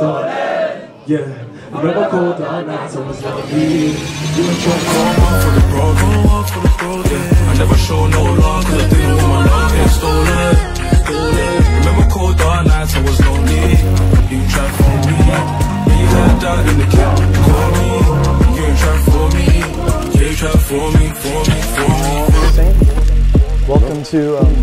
on. Yeah, remember cold dark nights, I was lonely. You were trying Going off for the broke, going for the broke, yeah. I never show no love, cause I didn't want my love get stolen. stolen. Remember cold dark nights, I was lonely. You tried for me, yeah, you had doubt in the kid. Call me, you ain't tried for me. Yeah, you tried for me, for me, for me. Welcome to um,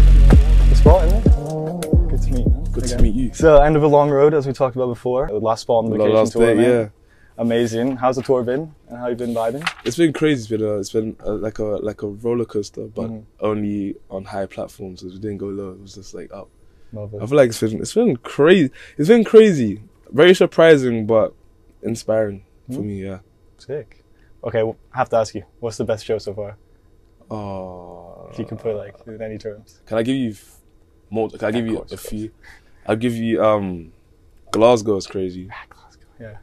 Good to again. meet you. So, end of a long road, as we talked about before. The last spot on the The vacation last tour, day, man. yeah. Amazing. How's the tour been? And how you been vibing? It's been crazy. It's been a, it's been a, like a like a roller coaster, but Mhm. only on high platforms. We didn't go low. It was just like up. I feel like it's been it's been crazy. It's been crazy. Very surprising, but inspiring for Mhm. me. Yeah. Sick. Okay, well, I have to ask you, what's the best show so far? Oh. If you can put like in any terms. Can I give you f- more? Can I give you course, a few? I'll give you um, Glasgow is crazy. Yeah.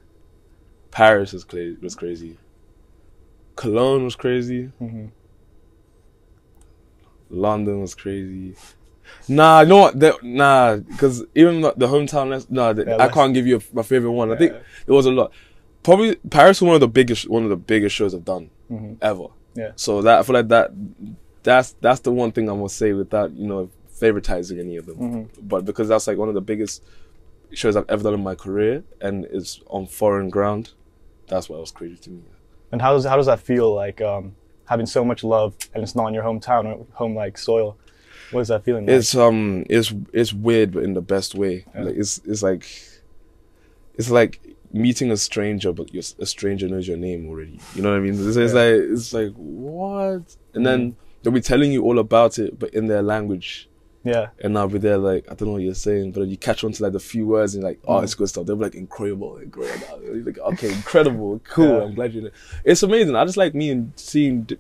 Paris is crazy. Was crazy. Cologne was crazy. hmm London was crazy. Nah, you know what? The, nah, because even the, the hometown, nah, the, Yeah, I can't give you a, my favorite one. I think it was a lot. Probably Paris was one of the biggest, one of the biggest shows I've done hmm ever. Yeah. So that I feel like that, that's that's the one thing I'm gonna say without you know favoritizing any of them. hmm But because that's like one of the biggest shows I've ever done in my career, and it's on foreign ground, that's what I was crazy to me. And how does how does that feel like um, having so much love and it's not in your hometown or home like soil? What is that feeling like? It's um it's it's weird but in the best way. Yeah. Like it's it's like it's like meeting a stranger but you're, a stranger knows your name already. You know what I mean? It's, it's Yeah. like it's like what? And then they'll be telling you all about it but in their language. Yeah. And I'll be there like I don't know what you're saying, but you catch on to like the few words and you're like, oh, Mm. it's good stuff. They'll be like incredible, incredible. You're like, okay, incredible, cool. Yeah. I'm glad you know. It's amazing. I just like me and seeing d-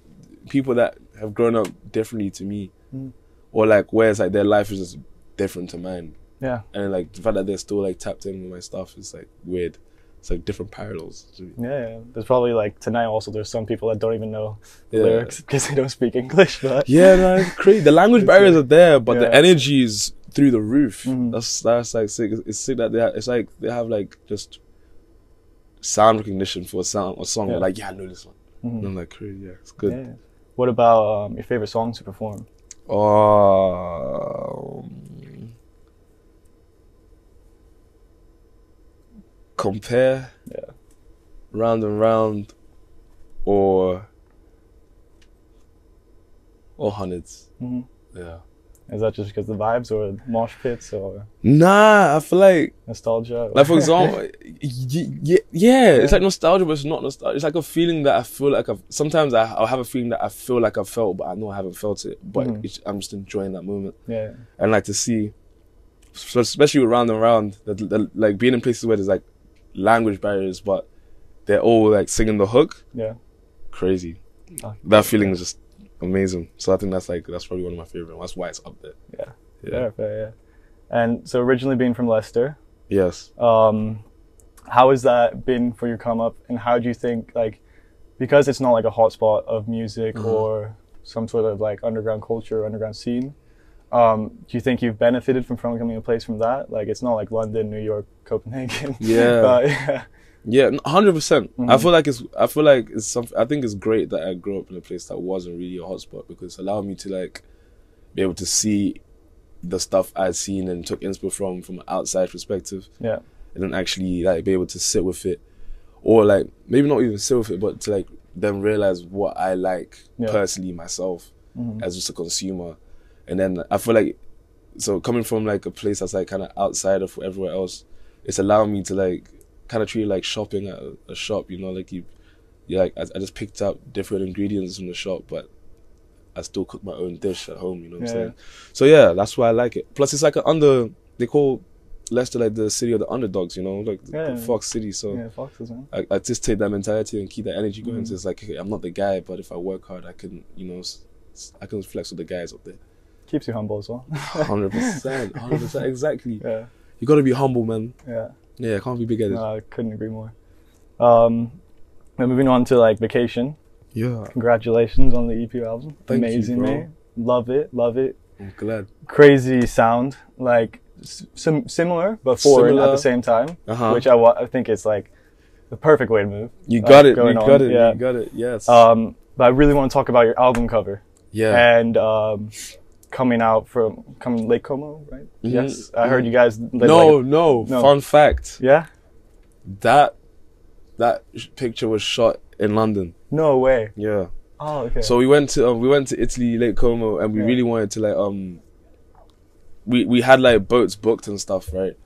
people that have grown up differently to me, Mm. or like where it's like their life is just different to mine, Yeah. and like the fact that they're still like tapped in with my stuff is like weird. It's like different parallels. Yeah, yeah. There's probably like tonight also there's some people that don't even know the Yeah. lyrics because they don't speak English. But Yeah, no, it's crazy. The language barriers are there, but the energy is through the roof. Mhm. That's that's like sick. It's, sick that they have, it's like they have like just sound recognition for a sound a song. Yeah. Like, yeah, I know this one. And I'm like, crazy. Yeah, it's good. Yeah. What about um, your favorite songs to perform? Um, compare. Yeah. Round and round, or or hundreds. hmm Yeah. Is that just because the vibes or mosh pits or Nah, I feel like nostalgia? Like for example, y- y- yeah, it's like nostalgia, but it's not nostalgia. It's like a feeling that I feel like I've. Sometimes I, I'll have a feeling that I feel like I've felt, but I know I haven't felt it. But it's, I'm just enjoying that moment, yeah. and like to see, especially with round and round, that, that, like being in places where there's like language barriers, but they're all like singing the hook. Yeah. Crazy. Oh, That feeling is just amazing. So I think that's like that's probably one of my favorite. That's why it's up there. Yeah. Yeah. Fair, fair, yeah. And so originally being from Leicester, Yes. um, how has that been for your come up and how do you think like because it's not like a hotspot of music Mhm. or some sort of like underground culture underground scene um, do you think you've benefited from, from coming a place from that like it's not like london new york copenhagen Yeah. but yeah Yeah, hundred percent. I Mhm. feel like it's. I feel like it's something. I think it's great that I grew up in a place that wasn't really a hotspot because it allowed me to like be able to see the stuff I'd seen and took inspo from from an outside perspective, yeah and then actually like be able to sit with it, or like maybe not even sit with it, but to like then realize what I like Yeah. personally myself Mhm. as just a consumer, and then I feel like so coming from like a place that's like kind of outside of everywhere else, it's allowing me to like kind of treat it like shopping at a, a shop. You know, like you, you like I, I just picked up different ingredients from the shop, but I still cook my own dish at home. You know what Yeah. I'm saying? So yeah, that's why I like it. Plus, it's like an under. They call Leicester like the city of the underdogs. You know, like Yeah. the Fox City. So. yeah foxes man I, I just take that mentality and keep that energy going. Mhm. So it's like, okay, I'm not the guy, but if I work hard, I can, you know, I can flex with the guys up there. Keeps you humble as well Hundred percent, hundred percent, exactly. yeah You gotta be humble, man. yeah Yeah, can't be big headed. no, i couldn't agree more um then moving on to like vacation Yeah, congratulations on the ep album Thank you, amazing bro. mate love it love it I'm glad. crazy sound. Like sim- similar but foreign at the same time, Uh-huh. which I, wa- I think is like the perfect way to move. You uh, got it. You going on, got it. yeah. You got it. Yes. Um, but I really want to talk about your album cover yeah. and um, coming out from coming Lake Como, right? Mhm. Yes, I heard you guys. No, like- no, no. Fun fact. yeah. That that picture was shot in London. No way. Yeah. Oh, okay. So we went to um, we went to Italy, Lake Como, and we Yeah. really wanted to like um. We we had like boats booked and stuff, right?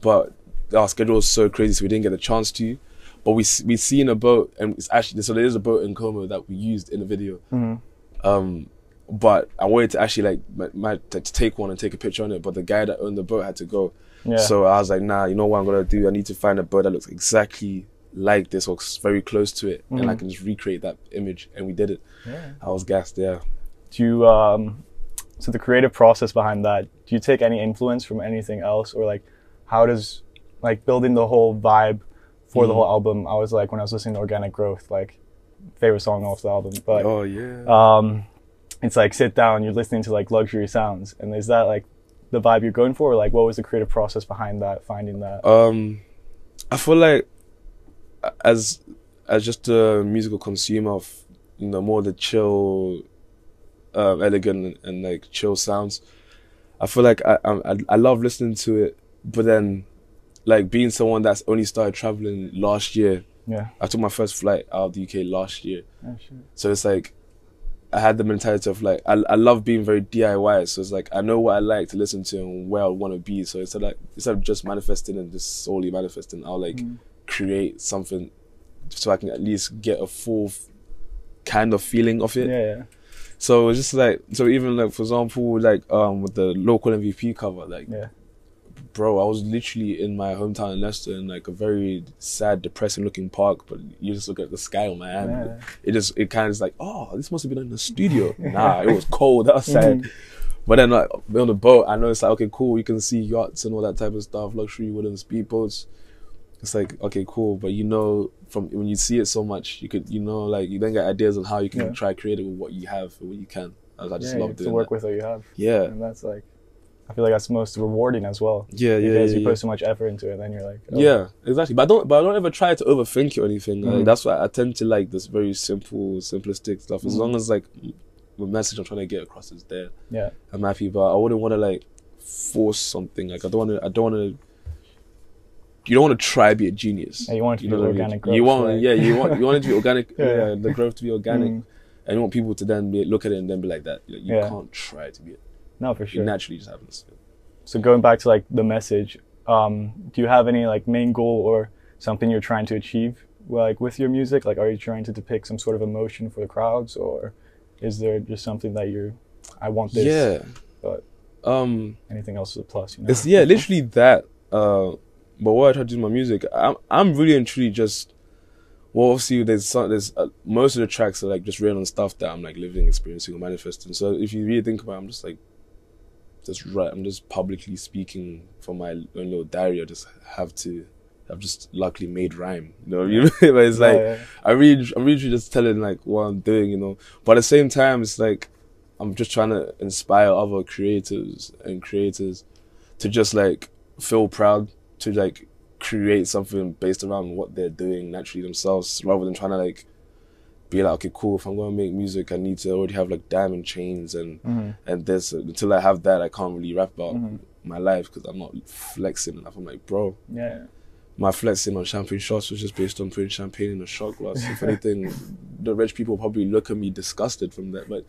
But our schedule was so crazy, so we didn't get the chance to. But we we seen a boat, and it's actually so there is a boat in Como that we used in the video. Mhm. Um, but I wanted to actually like my, to take one and take a picture on it, but the guy that owned the boat had to go. yeah. So I was like, nah, you know what I'm gonna do? I need to find a boat that looks exactly like this or very close to it, and I Mhm. can just recreate that image. And we did it. yeah. I was gassed, yeah. Do you um, so the creative process behind that? Do you take any influence from anything else, or like how does like building the whole vibe for the Mhm. whole album? I was like when I was listening to Organic Growth, like favorite song off the album, but oh yeah. um, it's like sit down, you're listening to like luxury sounds, and is that like the vibe you're going for? Or, like, what was the creative process behind that? Finding that? um, I feel like as as just a musical consumer of you know more the chill, um, elegant and, and like chill sounds. I feel like I, I I love listening to it, but then like being someone that's only started traveling last year. yeah. I took my first flight out of the UK last year. Oh. So it's like I had the mentality of like I, I love being very DIY. So it's like I know what I like to listen to and where I want to be. So instead like instead of just manifesting and just solely manifesting, I'll like Mm. create something so I can at least get a full kind of feeling of it. Yeah, yeah. So it's just like so even like for example like um with the local MVP cover like Yeah. Bro I was literally in my hometown in Leicester in like a very sad depressing looking park but you just look at the sky on my hand Yeah. it just it kind of is like oh this must have been in the studio. Nah it was cold. Outside mm-hmm. but then like on the boat I know it's like okay cool you can see yachts and all that type of stuff luxury wooden speedboats. It's like okay cool. But you know from when you see it so much you could you know like you then get ideas on how you can Yeah. try create it with what you have and what you can. I I just yeah, love have to work that. with what you have, yeah. And that's like, I feel like that's most rewarding as well. yeah yeah because yeah, you put so much effort into it, then you're like, oh, Yeah, exactly. But I don't. But I don't ever try to overthink it or anything. Like, Mhm. that's why I tend to like this very simple, simplistic stuff. As Mhm. long as like the message I'm trying to get across is there, yeah, I'm happy. But I wouldn't want to like force something. Like I don't want to. I don't want to. You don't want to try to be a genius. Yeah, you want it to be know what I mean? organic You want, right? yeah, you want, you want it to be organic. Yeah. yeah. the growth to be organic, Mm. and you want people to then be, look at it and then be like that. Like, you can't try to be it. No, for sure. It naturally just happens. So going back to like the message, um, do you have any like main goal or something you're trying to achieve like with your music? Like, are you trying to depict some sort of emotion for the crowds, or is there just something that you're, I want this? yeah. but- Um. Anything else is a plus, you know? It's yeah, literally that. Uh, but what I try to do with my music, I'm I'm really and truly just. Well, obviously, there's some, there's uh, most of the tracks are like just written on stuff that I'm like living, experiencing, or manifesting. So if you really think about, it, I'm just like, just right. I'm just publicly speaking for my own little diary. I just have to. I've just luckily made rhyme, you know. What I mean? but it's Yeah, like yeah. I really, I'm really just telling like what I'm doing, you know. But at the same time, it's like I'm just trying to inspire other creators and creators to just like feel proud to like create something based around what they're doing naturally themselves, rather than trying to like be like, okay, cool. If I'm gonna make music, I need to already have like diamond chains and Mhm. and this. Until I have that, I can't really rap about Mhm. my life because I'm not flexing enough. I'm like, bro, yeah, my flexing on champagne shots was just based on putting champagne in a shot glass. If anything, the rich people probably look at me disgusted from that. But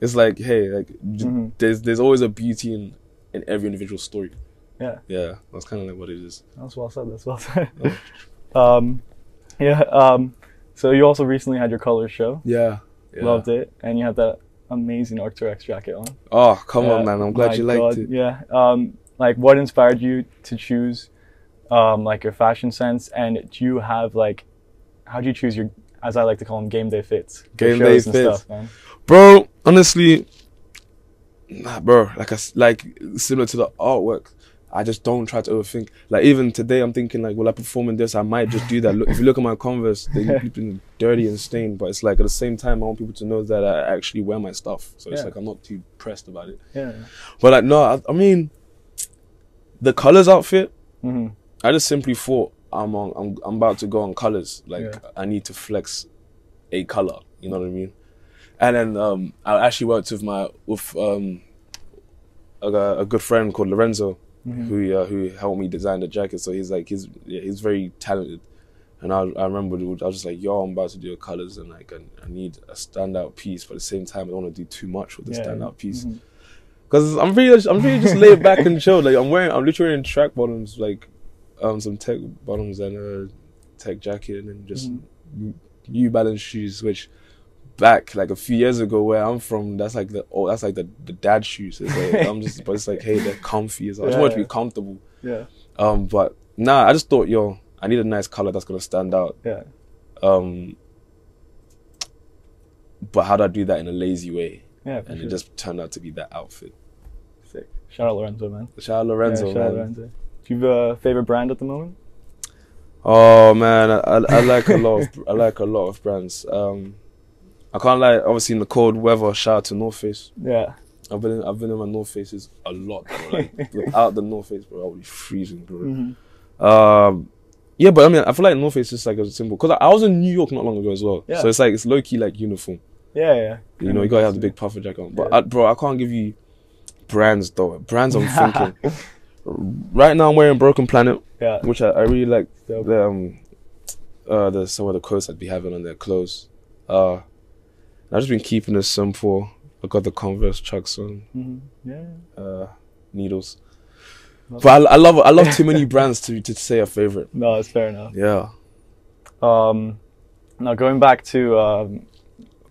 it's like, hey, like Mhm. there's there's always a beauty in in every individual story. yeah. Yeah, that's kind of like what it is. That's well said. That's well said. um, yeah. Um, so you also recently had your colors show. Yeah, yeah. Loved it, and you had that amazing Arc'teryx jacket on. Oh, come Yeah, on, man! I'm glad my you liked God, it. Yeah. Um, like, what inspired you to choose, um, like your fashion sense, and do you have like, how do you choose your, as I like to call them, game day fits? Game day fits. stuff, man. bro. Honestly, nah, bro. Like I like similar to the artwork. I just don't try to overthink. Like even today, I'm thinking like, will I perform in this? I might just do that. Look, if you look at my Converse, they've been dirty and stained, but it's like at the same time, I want people to know that I actually wear my stuff. So it's Yeah. like I'm not too pressed about it. Yeah. But like, no, I, I mean, the colors outfit. hmm I just simply thought I'm on. I'm I'm about to go on colors. Like Yeah. I need to flex a color. You know what I mean? And then um, I actually worked with my with um, a, a good friend called Lorenzo, Mm-hmm. who uh, who helped me design the jacket. So he's like he's yeah, he's very talented. And I, I remember I was just like, yo, I'm about to do colors and like I, I need a standout piece, but at the same time I don't want to do too much with the Yeah. standout piece. Mhm. Cause I'm really, I'm really just laid back and chill. Like I'm wearing, I'm literally wearing track bottoms, like um some tech bottoms and a tech jacket, and then just Mm-hmm. New Balance shoes. Which back like a few years ago, where I'm from, that's like the oh, that's like the, the dad shoes. It's like, I'm just, but it's like, hey, they're comfy. As well. I just want it to be comfortable. Yeah. Um, but nah, I just thought, yo, I need a nice color that's gonna stand out. Yeah. Um, but how do I do that in a lazy way? Yeah. And sure. it just turned out to be that outfit. sick. Shout out Lorenzo, man. Shout out Lorenzo, yeah, shout out. Lorenzo. Do you have a favorite brand at the moment? Oh man, I, I, I like a lot of I like a lot of brands. Um, I can't lie. Obviously, in the cold weather, shout out to North Face. Yeah. I've been in, I've been in my North Faces a lot. Bro. Like without the North Face, bro, I would be freezing, bro. hmm Um, yeah, but I mean, I feel like North Face is like a symbol because I, I was in New York not long ago as well. Yeah. So it's like it's low key like uniform. Yeah, yeah. You know, you gotta have the big puffer jacket on. But Yeah. I, bro, I can't give you brands though. Brands I'm thinking. right now, I'm wearing Broken Planet, Yeah. which I, I really like. The um, uh, the some of the quotes I'd be having on their clothes. Uh, I've just been keeping it simple. I got the Converse chucks on, hmm Yeah. uh, needles. But I, I love I love too many brands to to say a favorite. No, it's fair enough. Yeah. Um, now going back to um,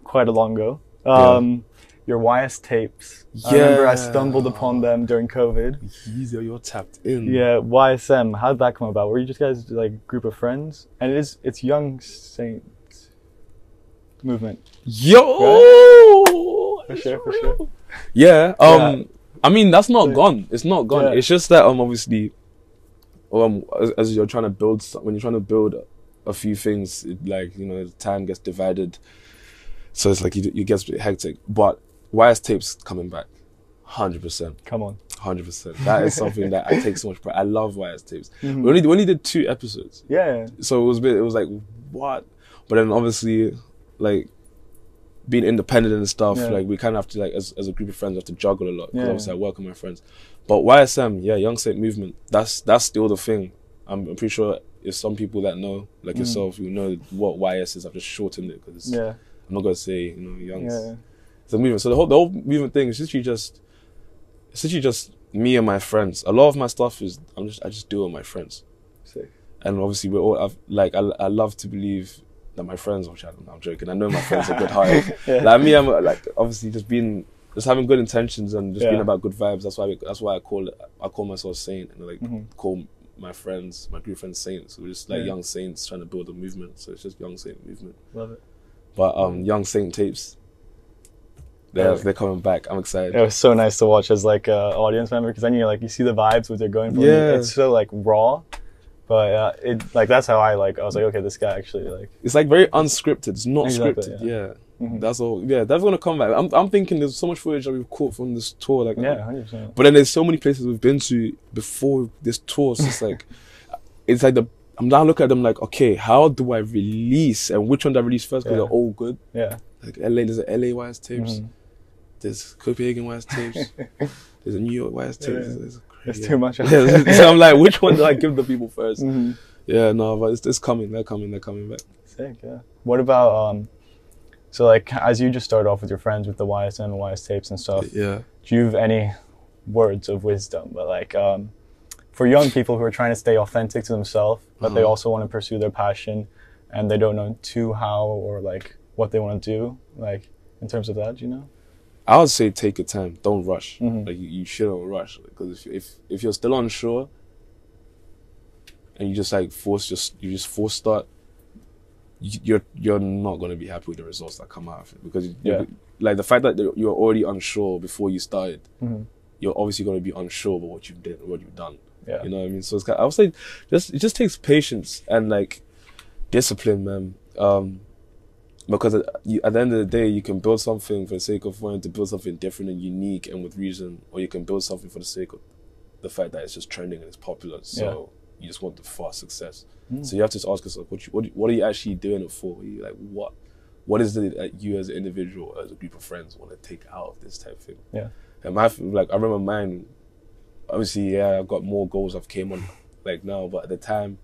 quite a long ago, um, your YS tapes. I remember I stumbled upon them during COVID. Easy, you're tapped in. Yeah, YSM. How did that come about? Were you just guys like group of friends? And it is it's Young Saints movement. Yo. For sure, for sure. Yeah. Um. Yeah. I mean, that's not gone. It's not gone. Yeah. It's just that um, obviously, um, as, as you're trying to build, when you're trying to build a few things, it, like you know, the time gets divided, so it's like you you get a bit hectic. But YS tapes coming back, hundred percent, Come on. hundred percent. That is something that I take so much pride. I love YS tapes. Mhm. We only we only did two episodes, Yeah, yeah. so it was a bit. It was like what, but then obviously, like being independent and stuff, Yeah. like we kind of have to like as, as a group of friends have to juggle a lot because Yeah. obviously I work with my friends. But YSM, yeah, Young Saint Movement, that's that's still the thing. I'm, I'm pretty sure if some people that know, like Mm. yourself, you know what YS is. I've just shortened it because Yeah. I'm not gonna say you know Young. Yeah. It's a movement. So the whole the whole movement thing is literally just it's literally just me and my friends. A lot of my stuff is I'm just I just do it with my friends Sick. and obviously we're all I've, like I, I love to believe that my friends which I don't know, I'm joking I know my friends are good hearted Yeah. like me I'm uh, like obviously just being just having good intentions and just being about good vibes that's why we, that's why I call it I call myself saint and like Mhm. call my friends my group friends saints we're just like Yeah. young saints trying to build a movement so it's just young saint movement Love it. but um young saint tapes they're, Yeah. they're coming back I'm excited It was so nice to watch as like a audience member because then you like you see the vibes what they're going for. Yeah. It's so like raw, but uh, it like that's how I like. I was like, okay, this guy actually like. it's like very unscripted it's not Exactly, scripted yeah. yeah. Mhm. That's all. Yeah, that's gonna come back. I'm, I'm thinking there's so much footage that we've caught from this tour. Like, Yeah, hundred percent. But then there's so many places we've been to before this tour. So it's like, it's like the I'm now looking at them like, okay, how do I release and which one do I release first? Because Yeah. they're all good. Yeah. Like LA, there's a LA YS tapes. Mhm. There's Copenhagen YS tapes. there's a New York YS tapes. Yeah. There's, There's yeah. too much. Yeah, so I'm like, which one do I give the people 1st Mhm. Yeah, no, but it's, it's coming. They're coming. They're coming back. Sick. Yeah. What about um? So like as you just started off with your friends with the YSM and YS tapes and stuff, Yeah. do you have any words of wisdom? But like um, for young people who are trying to stay authentic to themselves, but they Uh-huh. also want to pursue their passion, and they don't know too how or like what they want to do, like in terms of that, you know? I would say take your time. Don't rush. Mhm. Like you, you shouldn't rush because if, if if you're still unsure and you just like force just you just force start, you- you're you're not gonna be happy with the results that come out of it because Yeah. like the fact that you're already unsure before you started, Mhm. you're obviously gonna be unsure about what you've did, what you've done. Yeah. You know what I mean? So it's kind I would say just it just takes patience and like discipline, man. Um, because at, you, at the end of the day, you can build something for the sake of wanting to build something different and unique and with reason, or you can build something for the sake of the fact that it's just trending and it's popular. So you just want the fast success. Mm. So you have to ask yourself, what you, what, what are you actually doing it for? You like what what is it that you as an individual, as a group of friends, want to take out of this type of thing? Yeah. And my like I remember mine. Obviously, yeah, I've got more goals I've came on like now, but at the time,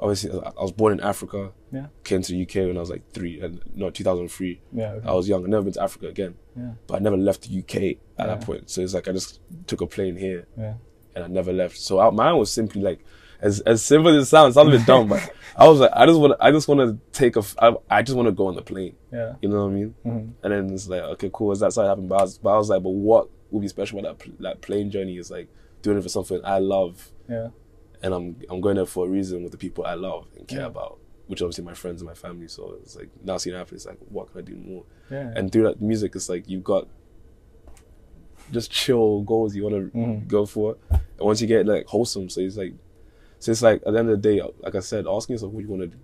obviously, I was born in Africa. Yeah. Came to the UK when I was like three, and no, 2003. Yeah. Okay. I was young. I never been to Africa again, yeah. but I never left the UK at Yeah. that point. So it's like I just took a plane here Yeah. and I never left. So I, mine was simply like, as as simple as it sounds, sounds a bit dumb, but I was like, I just want, to I just want to take a, I, I just want to go on the plane. Yeah. You know what I mean? Mhm. And then it's like, okay, cool. Is that started happening, but I was, but I was like, but what would be special about that that plane journey is like doing it for something I love, Yeah. And I'm I'm going there for a reason with the people I love and care Yeah. about, which obviously my friends and my family. So it's like now seeing it it's like, what can I do more? Yeah. And through that music, it's like you've got just chill goals you want to Mhm. go for, and once you get like wholesome, so it's like, so it's like at the end of the day, like I said, asking yourself what you want to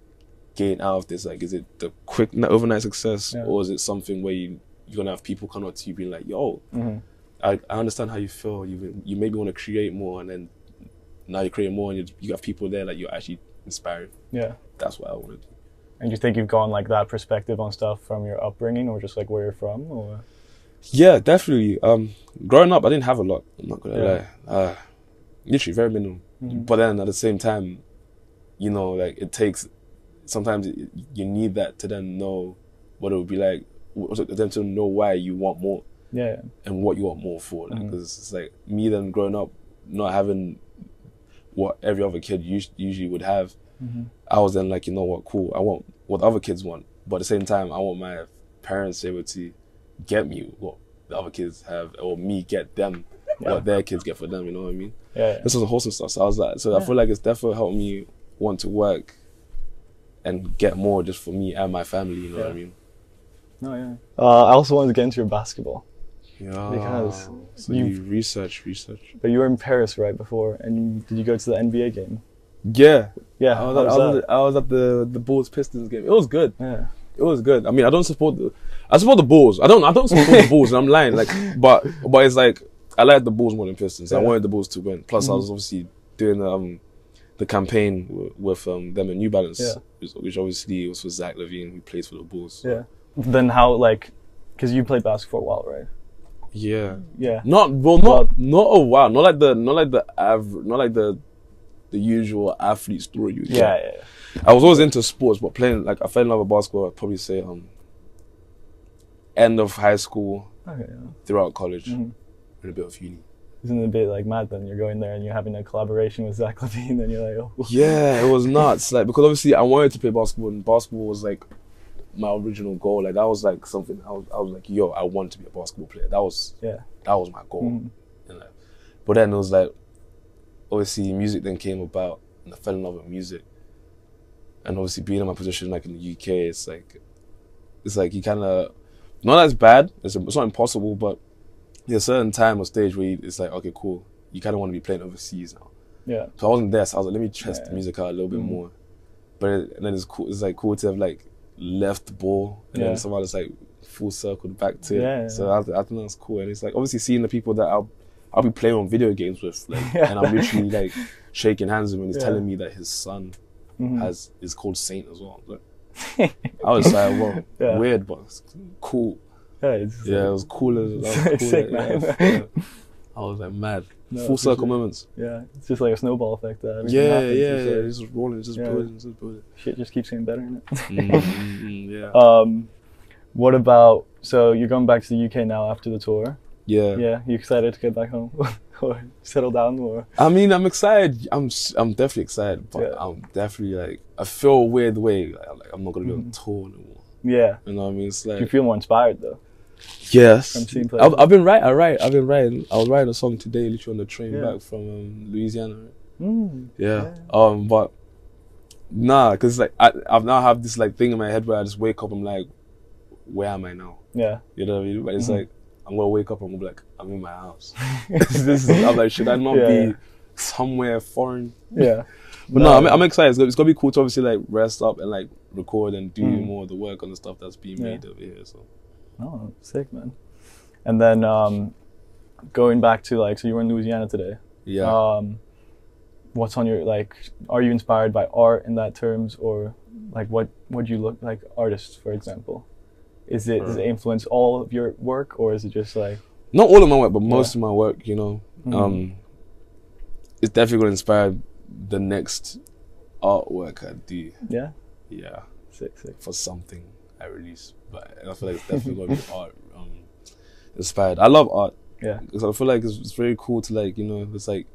gain out of this. Like, is it the quick overnight success, Yeah. or is it something where you you're gonna have people come up to you being like, "Yo, Mhm. I, I understand how you feel. You you maybe want to create more, and then now you're creating more, and you, you have people there that you're actually inspiring. Yeah. That's what I want to do. And you think you've gone like that perspective on stuff from your upbringing, or just like where you're from, or Yeah, definitely. Um, growing up, I didn't have a lot. I'm not gonna Yeah. lie. Uh, literally very minimal. Mhm. But then at the same time, you know, like it takes. Sometimes it, you need that to then know what it would be like. Then to know why you want more yeah, and what you want more for. Because it's like me then growing up, not having what every other kid us- usually would have. Mhm. I was then like, you know what, cool. I want what other kids want, but at the same time, I want my parents able to get me what the other kids have, or me get them Yeah. what their kids get for them. You know what I mean? yeah, yeah. This was a wholesome stuff. So I was like, so I feel like it's definitely helped me want to work and get more just for me and my family. You know what I mean? No, yeah. Uh, I also wanted to get into your basketball, Yeah. Because so you- research, research. but you were in Paris right before, and you, did you go to the NBA game? Yeah, Yeah, I was, at, was I, was at, I was at the the Bulls Pistons game. It was good. yeah, It was good. I mean, I don't support the, I support the Bulls. I don't, I don't support the Bulls. And I'm lying. Like, but, but it's like I like the Bulls more than Pistons. I wanted the Bulls to win. Plus, I Mhm. was obviously doing um the campaign w- with um them and New Balance, Yeah. which, which obviously was for Zach LaVine, who plays for the Bulls. yeah. Then how like, because you played basketball for a while, right? Yeah. Yeah, Not well, not not a wow, Not like the not like the average. Not like the the usual athlete story you yeah, yeah. I was always into sports, but playing like I fell in love with basketball. I'd probably say um end of high school Okay, yeah. throughout college Mhm. and a bit of uni. Isn't it a bit like mad then? You're going there and you're having a collaboration with Zach LaVine, and you're like, oh, Yeah, it was nuts. Like because obviously I wanted to play basketball, and basketball was like my original goal. Like that was like something I was. I was like, yo, I want to be a basketball player. That was yeah, that was my goal. Mhm. And, like, but then it was like, obviously, music then came about, and I fell in love with music. And obviously, being in my position like in the UK, it's like, it's like you kind of, not as bad. It's, it's not impossible, but there's a certain time or stage where you, it's like, okay, cool. You kind of want to be playing overseas now. yeah, So I wasn't there, so I was like, let me test Yeah. the music out a little bit Mhm. more. But it, and then it's cool. It's like cool to have like left the ball and Yeah. then somehow just like full circled back to it. Yeah, yeah, So I, I think that's cool. And it's like obviously seeing the people that I'll I'll be playing on video games with, like, and I'm literally like shaking hands with him. and He's telling me that his son Mhm. has is called Saint as well. Like, I was like, well, weird, but it's cool. yeah, it's Yeah, it was cool as cool, sick, man. I was like mad. No, Full circle moments. yeah, it's just like a snowball effect. That Yeah, happens, yeah, it's yeah. like, It's just rolling, it's just Yeah. building, it's just building. shit just keeps getting better. Innit? Mm, mm, mm, yeah. Um, what about so you're going back to the UK now after the tour? yeah. Yeah, you excited to get back home or settle down or? I mean, I'm excited. I'm I'm definitely excited, but Yeah. I'm definitely like I feel a weird way. Like, like I'm not gonna be on Mhm. tour anymore. Yeah, You know what I mean? It's do you feel more inspired though? Yes. from seeing places? I've, I've been writing. I write. I've been writing. I was writing a song today, literally on the train Yeah. back from um, Louisiana. Mm, Yeah. Um, but nah, cause like I I've now have this like thing in my head where I just wake up. I'm like, where am I now? yeah, You know what I mean? But it's Mhm. like I'm gonna wake up and I'm gonna be like, I'm in my house. this is, I'm like, should I not Yeah. be somewhere foreign? yeah. But no, I'm, I'm excited. It's gonna, it's gonna be cool to obviously like rest up and like record and do Mm. more of the work on the stuff that's being Yeah. made over here. So Oh, sick, man. And then um, going back to like, so you were in Louisiana today. Yeah. Um, what's on your like? Are you inspired by art in that terms, or like what would you look like artists, for example? Is it does it influence all of your work, or is it just like Not all of my work, but most Yeah. of my work, you know, Mhm. um, it's definitely to inspire the next artwork I do. yeah, Yeah. sick, sick. For something I release. But I feel like it's definitely going to be art um, inspired. I love art. Yeah, because I feel like it's, it's very cool to like you know it's like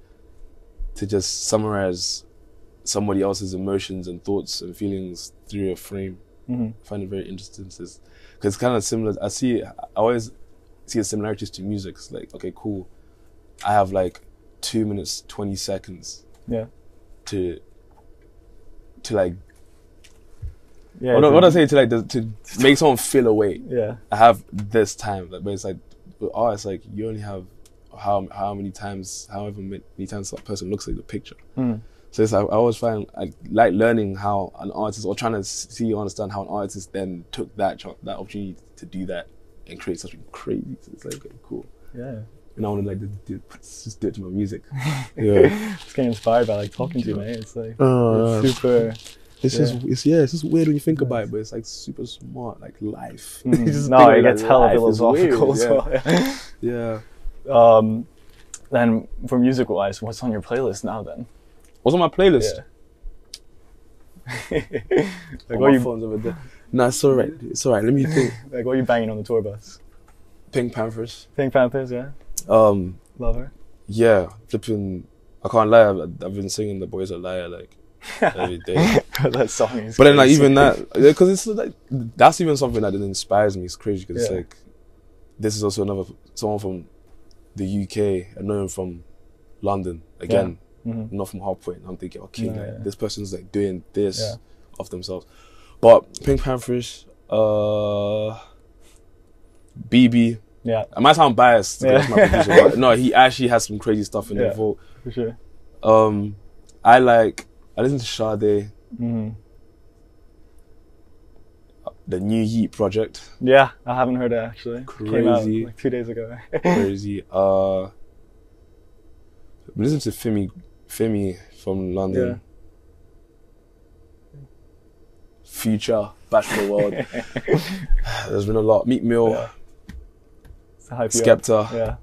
to just summarize somebody else's emotions and thoughts and feelings through a frame. hmm I find it very interesting because it's kind of similar. I see I always see the similarities to music. It's like okay, cool. I have like two minutes twenty seconds yeah, to to like yeah. what, do- what do I say to like the, to make someone feel away. Yeah, I have this time, like, but it's like with art, it's like you only have how how many times, however many times that person looks at the picture. Mm. So it's like, I always find I like learning how an artist, or trying to see or understand how an artist then took that that opportunity to do that and create something crazy. So it's like okay, cool, yeah. and I want to like do, just do it to my music. yeah, Just getting inspired by like talking to you, man. It's like Oh, it's super. It's Yeah. just it's yeah, it's just weird when you think about it, but it's like super smart, like life. Just no, it gets hella philosophical weird, as well. Yeah. yeah. Um, then for music wise, what's on your playlist now then? What's on my playlist? Yeah. like, Oh, what my you, phone's over there. No, it's all right. It's all right. Let me think. like what you banging on the tour bus? PinkPantheress. Pink Panthers, yeah. Um, Love her. yeah, flipping. I can't lie. I've, I've been singing "The Boys Are Liar" like every day. that song is. But then, like even that, because it's like that's even something that inspires me. It's crazy because Yeah. it's like this is also another someone from the UK, and known from London again, Mhm. not from Hot Point. I'm thinking, okay, No, like, yeah. this person's like doing this Yeah. of themselves. But PinkPantheress, uh, BB. Yeah, I might sound biased. Yeah. producer, but no, he actually has some crazy stuff in Yeah. the vault. for sure. Um, I like. I listen to Sade, hmm the new Yeat project. Yeah, I haven't heard it actually. Came out Crazy. like two days ago. Crazy. Uh, listen to Femi, Femi from London. Future, Back to the World. There's been a lot. Meat Mill, Yeah. It's a hype you. Skepta, Yeah.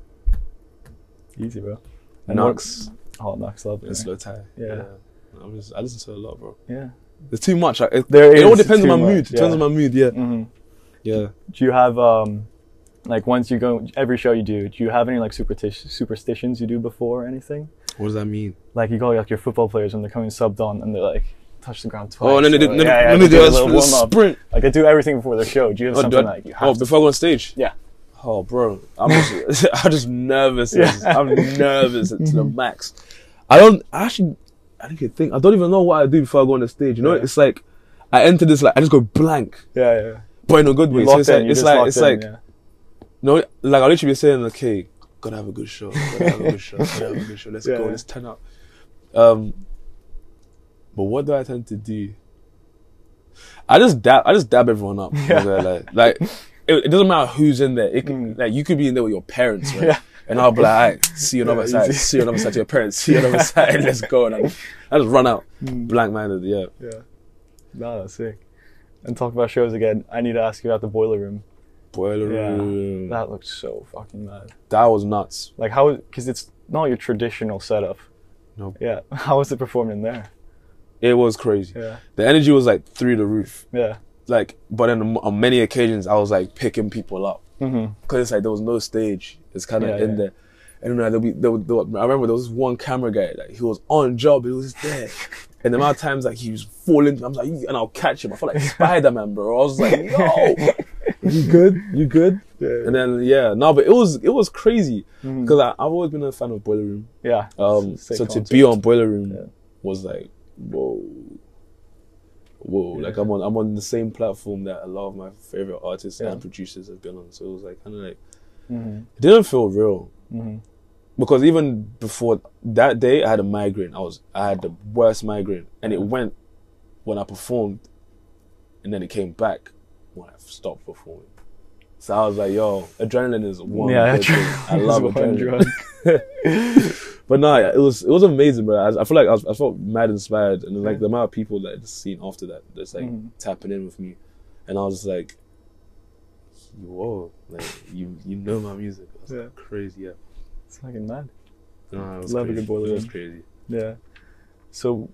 Easy, bro. And Knucks, Oh, Knucks, love and it. Slowthai. Yeah. I'm just, I listen to a lot, bro. Yeah. There's too much. Like, it, There it all depends on my much, mood. It depends on my mood. Yeah, hmm yeah. Do you have um, like once you go every show you do, do you have any like superstition superstitions you do before or anything? What does that mean? Like you go like your football players when they're coming subbed on and they're like touch the ground twice. Oh, and then they do, or- then, yeah, yeah, they they do a little warm-up. sprint. Like they do everything before their show. Do you have Oh, something I- like you oh, to- before I go on stage? Yeah. Oh, bro, I'm just, I'm just nervous. Yeah. Mm-hmm. I'm nervous to the max. I don't I actually. I don't even think. I don't even know what I do before I go on the stage. You know, Yeah. it's like I enter this like I just go blank, Yeah, yeah. but in a good way. So it's in, like it's like it's in, like yeah. no, like I literally be saying, okay, gotta have a good show, gotta have a good show, gotta have a good show. Let's Yeah. go, let's turn up. Um, but what do I tend to do? I just dab, I just dab everyone up. Yeah. Like, like it, it doesn't matter who's in there. It can, Mm. like you could be in there with your parents, right? Yeah. And I'll be like, all right, see you on the other side, see you on the other side to your parents, see you on the other side, let's go. And I, I just run out, Mm. blank minded. Yeah. Yeah. No, that's sick. And talk about shows again. I need to ask you about the boiler room. Boiler Yeah. room. That, looked so fucking mad. That was nuts. Like how? Because it's not your traditional setup. No. Yeah. How was it performed in there? It was crazy. Yeah. The energy was like through the roof. Yeah. like but on many occasions I was like picking people up Mm-hmm. because it's like there was no stage. It's kind of Yeah, in yeah. there. And then there'll be there, would- there, would- I remember there was one camera guy like he was on job he was just there. And the amount of times like he was falling I'm like and I'll catch him. I felt like Spider-Man bro. I was like yo. You good? You good? Yeah. and then yeah no but it was it was crazy. Because I've always been a fan of Boiler Room. Yeah. um so to be on Boiler Room Yeah. was like whoa whoa like I'm on I'm on the same platform that a lot of my favorite artists Yeah. and producers have been on. So it was like kind of like Mm-hmm. it didn't feel real. Mm-hmm. because even before that day I had a migraine. I was I had the worst migraine. And it went when I performed and then it came back when I stopped performing So I was like, yo, adrenaline is one. yeah, thing. I love adrenaline. But no, yeah, it was it was amazing, bro. I, I feel like I, was, I felt mad inspired, and like the amount of people that just seen after that, that's like Mhm. tapping in with me, and I was just like, whoa, like you you know my music. I was Yeah. like, crazy, yeah. It's fucking mad. No, it was Love a crazy. good boiler It was crazy. Yeah. So,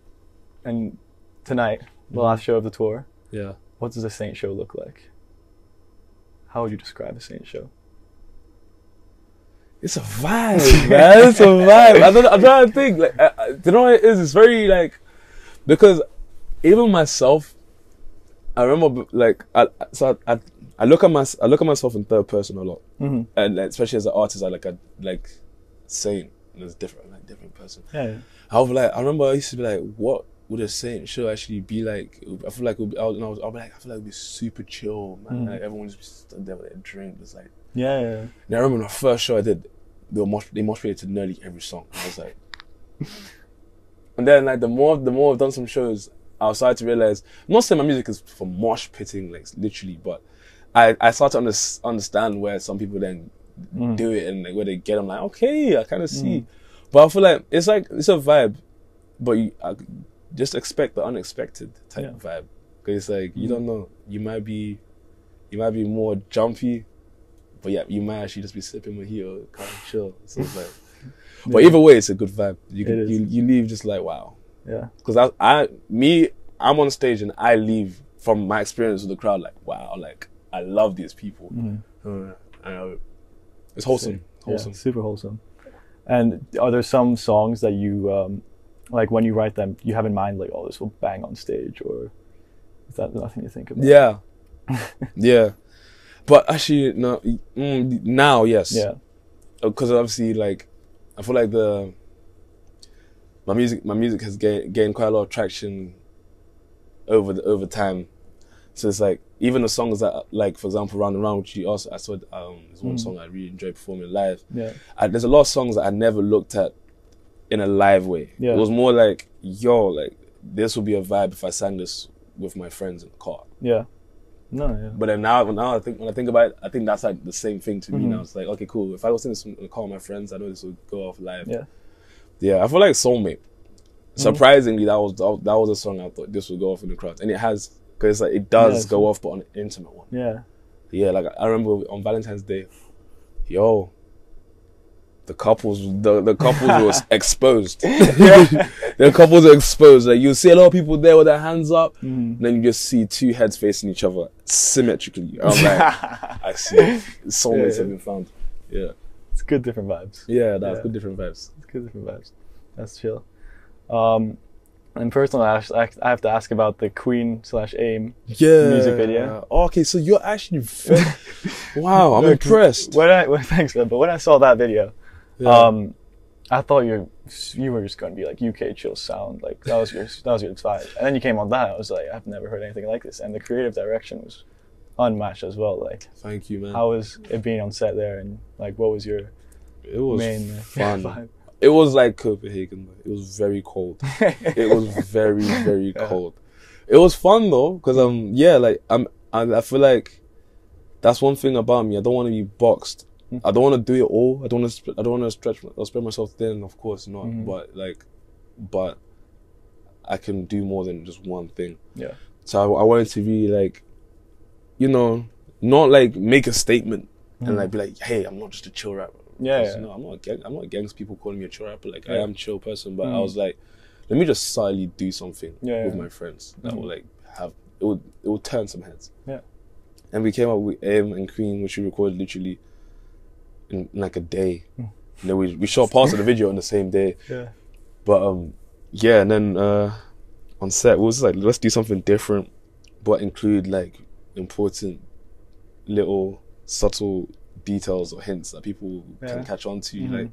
and tonight, the Mhm. last show of the tour, Yeah. what does a Saint show look like? How would you describe the Saint show? It's a vibe, man. It's a vibe. I don't, I'm trying to think. Like, I, I, you know what it is? It's very like because even myself, I remember like I so I, I, look at my I look at myself in third person a lot, Mm-hmm. and like, especially as an artist, I like I like saying it's different, like different person. Yeah. yeah. I was like, I remember I used to be like, what would a saint show actually be like? I feel like it would be, I was, and I was, I'll be like, I feel like it'd be super chill, man. Mhm. Like everyone just stood there with their drink, just like. Yeah. yeah. And I remember the first show I did, they were mosh, they mosh pitted to nearly every song. I was like, and then like the more the more I've done some shows, I started to realize. I'm not saying my music is for mosh pitting, like literally, but I I started to under, understand where some people then Mm. do it and like, where they get. I'm like, okay, I kind of see. But I feel like it's like it's a vibe, but you I, just expect the unexpected type Yeah. of vibe. Because it's like you Mhm. don't know. You might be, you might be more jumpy, but yeah, you might actually just be sipping mojito, kind of chill. So it's like, but Yeah. either way, it's a good vibe. You can, you you leave just like wow. Yeah. Because I I me I'm on stage and I leave from my experience with the crowd like wow, like I love these people. Mhm. Uh, it's wholesome, wholesome. Yeah, super wholesome. And are there some songs that you um, like when you write them, you have in mind like, oh, this will bang on stage, or is that nothing you think about? Yeah, yeah. But actually, no. Mm, now, yes. Yeah. Because obviously, like, I feel like the my music, my music has gained gained quite a lot of traction over the over time. So it's like even the songs that, like, for example, "Round and Round," which you also I saw um, is one Mm. song I really enjoy performing live. Yeah. I, there's a lot of songs that I never looked at in a live way. Yeah. It was more like, yo, like this would be a vibe if I sang this with my friends in the car. Yeah. No. Yeah. But then now, now I think when I think about it, I think that's like the same thing to me Mhm. now. It's like, okay, cool. If I was singing this in the car with my friends, I know this would go off live. Yeah. Yeah, I feel like Soulmate. Mm-hmm. Surprisingly, that was that was a song I thought this would go off in the crowd, and it has because like it does Yeah, go off, but on an intimate one. Yeah. Yeah, like I remember on Valentine's Day, yo, the couples, the the couples was exposed. the couples were exposed. Like you see a lot of people there with their hands up, Mhm. then you just see two heads facing each other symmetrically. I'm like, I see, soulmates Yeah, have been found. Yeah, It's good different vibes. yeah, that's Yeah. good different vibes. It's good different vibes. That's chill. Um, and personally, I have to ask about the Queen slash AIM. Yeah, Music video. Okay, so you're actually very, wow. I'm impressed. When I well, thanks, man. But when I saw that video, Yeah. um, I thought you you were just going to be like UK chill sound, like that was your that was your vibe. And then you came on that, I was like, I've never heard anything like this. And the creative direction was unmatched as well. Like, Thank you, man. how was it being on set there, and like, what was your it was main fun. vibe? It was like Copenhagen. It was very cold. it was very very Yeah. cold. It was fun though, because um yeah, like I'm I, I feel like that's one thing about me. I don't want to be boxed. Mm. I don't want to do it all. I don't want to. I don't want to stretch. I'll spread myself thin. Of course not. Mhm. But like, but I can do more than just one thing. Yeah. So I, I wanted to be like, you know, not like make a statement and Mhm. like be like, hey, I'm not just a chill rapper. Yeah, yeah. Know, I'm not. Gang, I'm not against people calling me a chill rapper. Like I am a chill person, but I Mhm. was like, let me just silently do something Yeah, with yeah. my friends that will like have it would it would turn some heads. Yeah. And we came up with Aim and Queen, which we recorded literally in, in like a day. Mm. And then we we shot parts of the video on the same day. Yeah. But um yeah, and then uh on set we was like let's do something different but include like important little subtle details or hints that people Yeah. can catch on to. Mhm. Like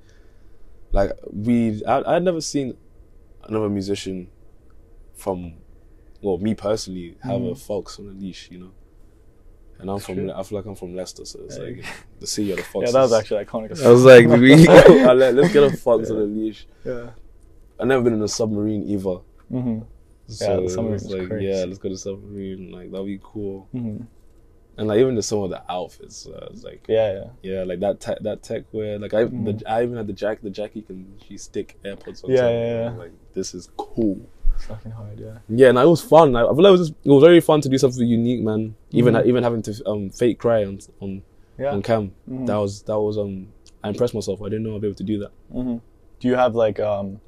like we I I'd never seen another musician from well, me personally have a Mhm. fox on a leash, you know. And I'm from true. I feel like I'm from Leicester, so it's Yeah. like the city of the Fox. Yeah, that was actually iconic. I was like, we, I let- let's get a fox on Yeah. a leash. yeah. I've never been in a submarine either. hmm So Yeah, the it's submarine's like, crazy. yeah, let's go to submarine. Like that'd be cool. hmm and like even the some of the outfits, uh, it's like Yeah, yeah. yeah, like that te- that tech wear. Like I, Mm. the, I even had the jack. The Jackie can she stick AirPods on. Yeah, yeah, yeah. Like this is cool. Fucking hard, yeah. Yeah, and it was fun. I, I feel like it was just, it was very fun to do something unique, man. Even Mhm. even having to um fake cry on on, Yeah. on cam. Mhm. That was that was um. I impressed myself. I didn't know I'd be able to do that. hmm Do you have like um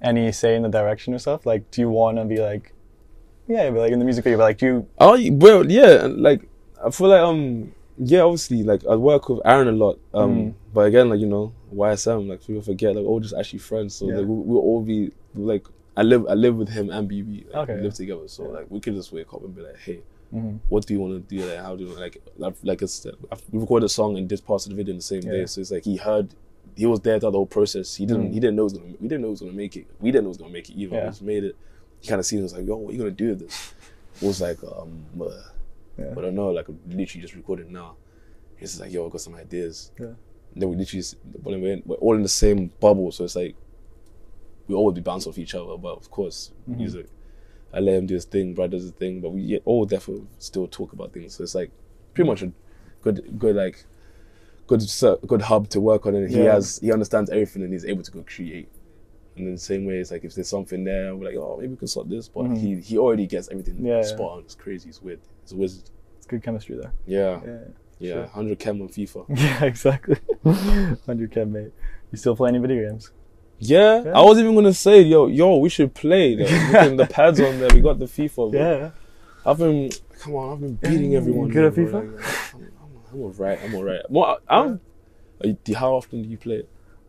any say in the direction or stuff? Like, do you want to be like, yeah, but like in the music video, but like, do you? Oh well, yeah, like I feel like um yeah, obviously like I work with Arran a lot. Um, Mhm. but again, like you know YSM, like people forget like we're all just actually friends. So Yeah. like we, we'll all be like I live I live with him and BB. Like, Okay, we live together. So Yeah. like we can just wake up and be like, hey, Mhm. what do you want to do? Like how do you like like, like it's I've, we recorded a song and did parts of the video in the same Yeah. day. So it's like he heard. He was there throughout the whole process. He didn't. Mhm. He didn't know. It was gonna, we didn't know it was gonna make it. We didn't know it was gonna make it either. Yeah. We just made it. He kind of seen. it was like, yo, what are you gonna do with this? It was like, um, uh, Yeah. but I don't know, like, I'm literally just recording now. He's like, yo, I got some ideas. Yeah. And then we literally, but we're, we're all in the same bubble, so it's like, we all be bounce off each other. But of course, Mhm. music, I let him do his thing, Brad does his thing, but we all definitely still talk about things. So it's like, pretty much a good, good, like, good, good hub to work on. And he Yeah. has, he understands everything and he's able to go create. And in the same way, it's like if there's something there, we're like, oh, maybe we can sort this. But Mhm. he he already gets everything Yeah, spot on. It's crazy. He's weird. He's a wizard. It's good chemistry there. Yeah, Yeah. yeah. sure. 100 chem on FIFA. Yeah, exactly. Hundred k mate. You still play any video games? Yeah, Yeah. I was even gonna say, yo, yo, we should play. Like, the pads on there, we got the FIFA. bro. Yeah. I've been, come on, I've been beating Yeah, everyone. good at bro. FIFA? Like, I'm, I'm, I'm alright. I'm alright. More, I'm. You, how often do you play it?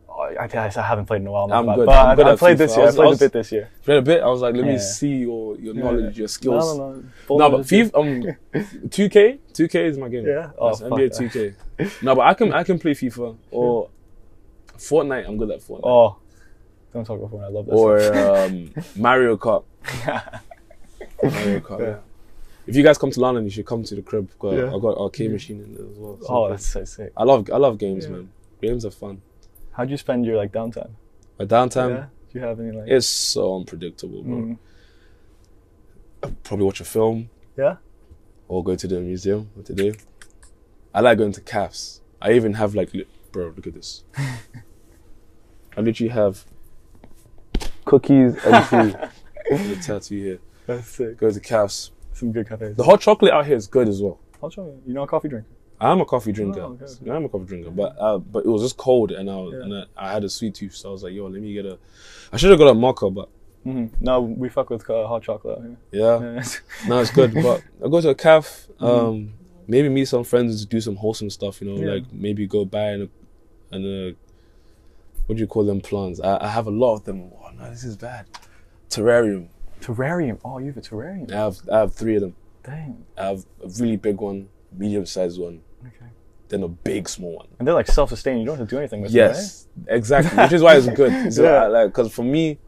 Oh, I, I, I haven't played in a while I'm but, good. but I'm good I, I played FIFA. this year. I, was- played I was- a bit this year. Played a bit. I was like, let me see your your Yeah. knowledge, your skills. No, no, no. No, but FIFA, um, 2K, 2K is my game. Yeah? Oh, That's NBA that. 2K. No, but I can I can play FIFA or Fortnite. I'm good at Fortnite. Oh, don't talk about phone. I love this. or um, Mario Kart. Mario Kart. Yeah. If you guys come to London, you should come to the crib. 'cause Yeah. I got arcade machine in there as well. So oh, that's so sick. I love I love games, Yeah. man. Games are fun. How do you spend your like downtime? My downtime yeah. Do you have any like? is so unpredictable, bro. Mm. Probably watch a film Yeah. or go to the museum. What to do? I like going to cafes. I even have like, li- bro, look at this. I literally have cookies and tea. and a tattoo here. That's sick. Go to cafes. Some good cafes. The hot chocolate out here is good as well. Hot chocolate. you. You know a coffee drinker? I'm a coffee drinker. Oh, okay, okay. I'm a coffee drinker, but uh, but it was just cold, and I was, Yeah. and I, I had a sweet tooth, so I was like, yo, let me get a. I should have got a mocha, but hmm No, we fuck with uh, hot chocolate. yeah, Yeah. no, it's good. But I go to a cafe, Mm-hmm. um, maybe meet some friends to do some wholesome stuff. You know, Yeah. like maybe go buy and an uh, what do you call them plants? I, I have a lot of them. Oh no, this is bad. Terrarium. terrarium. Oh, you have a terrarium. I have I have three of them. Dang. I have a really big one, medium sized one, Okay. then a big small one. And they're like self-sustaining. You don't have to do anything with Yes, exactly. Which is why it's good. So, Yeah. I- like, because for me,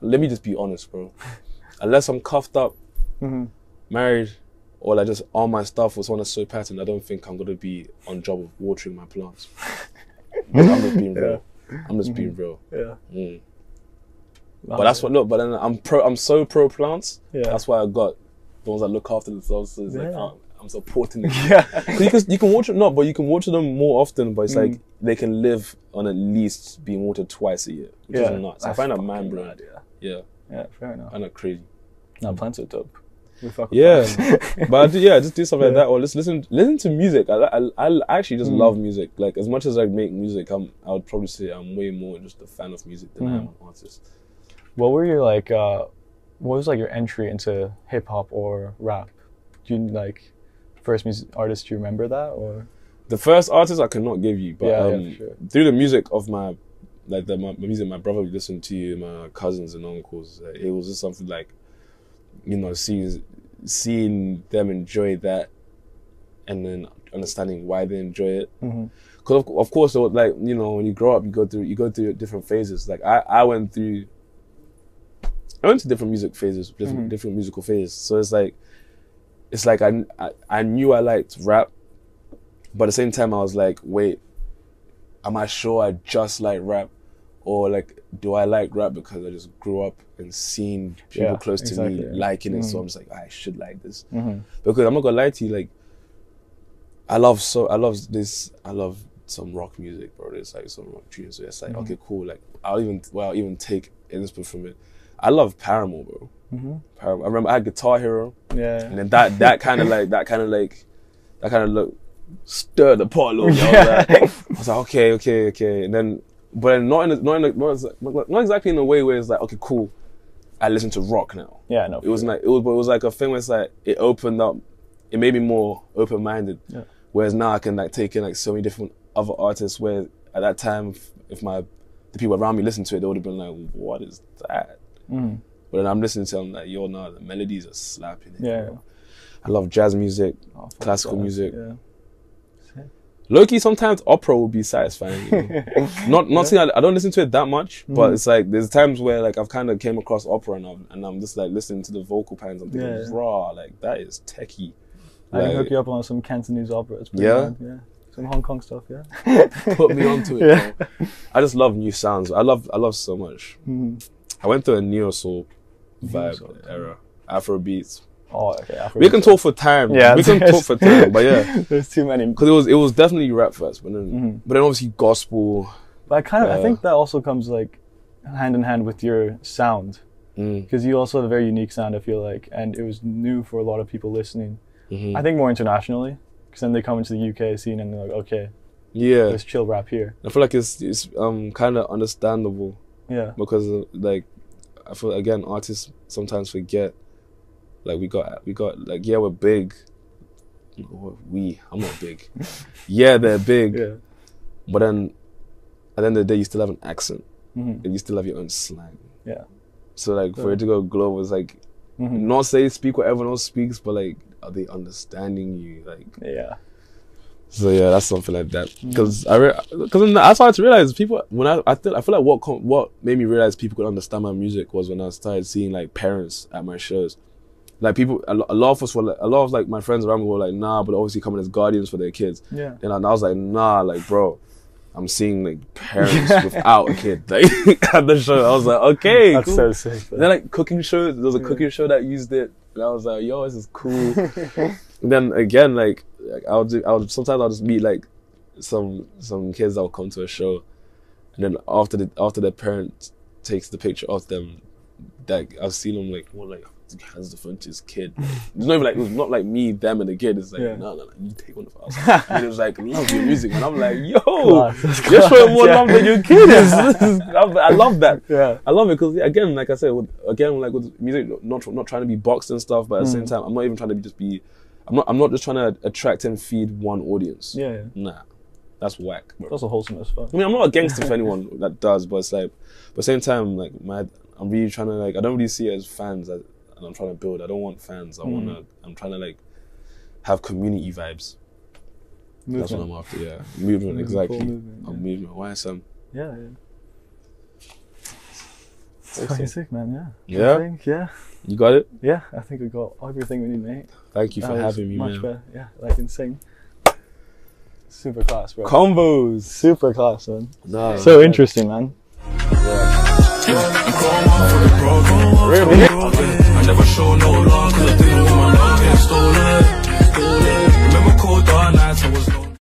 let me just be honest, bro. Unless I'm cuffed up, them, right? married, or like just all my stuff was on a so pattern, I don't think I'm gonna be on job of watering my plants. I'm just being real. I'm just being real. Mm-hmm. Yeah. Mm. But that's what look. But then I'm pro. I'm so pro plants. Yeah. That's why I got the ones that look after themselves. So it's like Yeah. oh, I'm supporting them. Yeah. 'Cause you can you can water no, but you can water them more often. But it's Mm. like they can live on at least being watered twice a year, which yeah. is nuts. I find that fucking mind blowing. Yeah. Yeah, Yeah. Fair enough. I know crazy. No, plants are dope. We fuck with Yeah, but I do, yeah, just do stuff like that, or just listen listen to music. I I, I actually just Mm. love music. Like as much as I make music, I'm I would probably say I'm way more just a fan of music than I am Mm. an artist. What were your like? uh What was like your entry into hip hop or rap? Do you like first music artist? Do you remember that or? The first artist I cannot give you, but Yeah, yeah, um, for sure. through the music of my like the my, music my brother would listen to, my cousins and uncles, uh, it was just something like you know seeing seeing them enjoy that, and then understanding why they enjoy it. Because of, of course, like you know, when you grow up, you go through you go through different phases. Like I, I went through, I went to different music phases, different Mhm. different musical phases. So it's like, it's like I, I I knew I liked rap, but at the same time I was like, wait, am I sure I just like rap, or like do I like rap because I just grew up and seen people Yeah, close to exactly, me liking it? So Mhm. I'm just like, I should like this Mhm. because I'm not gonna lie to you, like I love so I love this. I love some rock music, bro. There's like some rock tunes. So it's like okay, cool. Like I'll even well I'll even take inspiration from it. I love Paramore, bro. Mm-hmm. Paramore. I remember I had Guitar Hero, Yeah. and then that that kind of like that kind of like that kind of look stirred the pot a little bit. I was, like, I was like, okay, okay, okay, and then but then not in a, not in a, not, not exactly in a way where it's like okay, cool. I listen to rock now. Yeah, no. It was like it was, but it was like a thing where it's like it opened up, it made me more open minded. Yeah. Whereas now I can like take in like so many different other artists. Where at that time, if, if my the people around me listened to it, they would have been like, "What is that?" Mhm. But then I'm listening to them like, "Yo, no, the melodies are slapping." It, Yeah. bro. I love jazz music, Oh, classical music. Yeah. Loki, sometimes opera will be satisfying. You know? not not saying I, I don't listen to it that much, but Mm. it's like there's times where like I've kind of came across opera and I'm, and I'm just like listening to the vocal patterns. I'm thinking, Yeah. raw, like that is techie. I can hook you up on some Cantonese opera. It's pretty Yeah? Yeah. Some Hong Kong stuff. Yeah. put me onto it. Yeah. bro. I just love new sounds. I love I love so much. Mhm. I went through a neo soul vibe Neo-soul. era, Afro beats. Oh, okay. We can talk for time. Yeah. we can talk for time. But yeah, There's too many. because it was it was definitely rap first, but then Mhm. but then obviously gospel. But I kind of, I Uh, think that also comes like hand in hand with your sound. Mm, Because you also have a very unique sound, I feel like. And it was new for a lot of people listening. mhm. I think more internationally. Because then they come into the UK scene and they're like, okay, Yeah, there's chill rap here. I feel like it's it's um kind of understandable Yeah. because uh, like I feel again artists sometimes forget like we got we got like yeah we're big. We I'm not big. yeah, they're big. Yeah. But then at the end of the day, you still have an accent hmm and you still have your own slang. Yeah. So like for it to go global, it's like hmm not say speak what everyone else speaks, but like are they understanding you? Like Yeah. So yeah, that's something like that. Because I because I started to realize people when I I feel I feel like what com- what made me realize people could understand my music was when I started seeing like parents at my shows. Like people, a lo- a lot of us were like, a lot of like my friends around me were like, nah, but obviously coming as guardians for their kids. Yeah. And I, and I was like, nah, like, bro, I'm seeing like parents without a kid like at the show. I was like, okay, That's cool. so sick. And then like cooking shows, there was a cooking show that used it, and I was like, yo, this is cool. and then again, like, like I would, do, I would sometimes I'll just meet like some some kids that will come to a show, and then after the after their parent takes the picture of them, like I've seen them like, well, like hands the phone to his kid. It's not even like it was not like me, them, and the kid. It's like Yeah. no, no, no, you take one of us. and it was like love your music, and I'm like, yo, Class, you're showing more yeah. love than your kid is. I love that. Yeah. I love it because again, like I said, with, again, like with music, not not trying to be boxed and stuff, but at the same Mm. time, I'm not even trying to be just be. I'm not. I'm not just trying to attract and feed one audience. Yeah. yeah. Nah, that's whack. Bro. It's also wholesome as fuck. I mean, I'm not against if anyone that does, but it's like, but at the same time, like my, I'm really trying to like, I don't really see it as fans, that, and I'm trying to build. I don't want fans. I Mm. want to. I'm trying to like have community vibes. That's what I'm after. Yeah, movement. Movement, Exactly. movement, A yeah. movement. Why some? Yeah, yeah. It's fucking sick, man. Yeah. Yeah. Think, yeah. You got it. Yeah, I think we got everything we need, mate. Thank you that for having me, much man. Better. Yeah, like insane. Super class, bro. Combos, super class, man. No, so man. interesting, man. Yeah. Really? I never show no love cause I didn't want my love stolen. Remember cold dark nights, I was